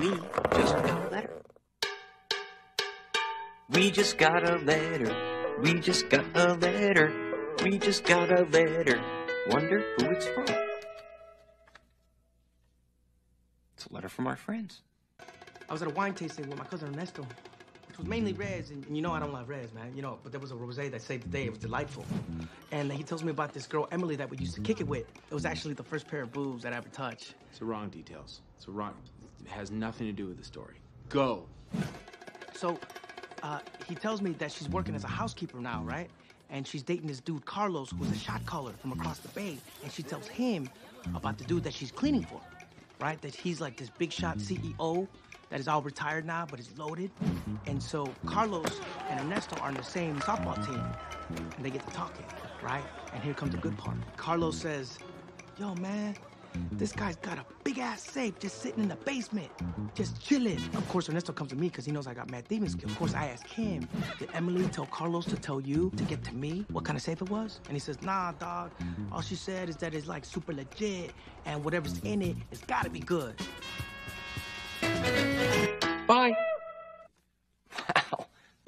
We just got a letter. We just got a letter. We just got a letter. We just got a letter. Wonder who it's from. It's a letter from our friends. I was at a wine tasting with my cousin Ernesto, which was mainly mm. reds, and, and you know I don't love reds, man. You know, but there was a rosé that saved the day. It was delightful. And he tells me about this girl Emily that we used to kick it with. It was actually the first pair of boobs that I ever touched. It's the wrong details. It's the wrong. It has nothing to do with the story. Go. So, uh, he tells me that she's working as a housekeeper now, right? And she's dating this dude Carlos, who's a shot caller from across the bay. And she tells him about the dude that she's cleaning for, right? That he's like this big shot mm-hmm. CEO that is all retired now, but is loaded. Mm-hmm. And so Carlos and Ernesto are on the same softball mm-hmm. team, and they get to talking, right? And here comes the good part. Carlos says, "Yo, man." This guy's got a big ass safe just sitting in the basement, just chilling. Of course, Ernesto comes to me because he knows I got mad skills. Of course, I ask him, Did Emily tell Carlos to tell you to get to me what kind of safe it was? And he says, Nah, dog. All she said is that it's like super legit and whatever's in it, it's gotta be good. Bye.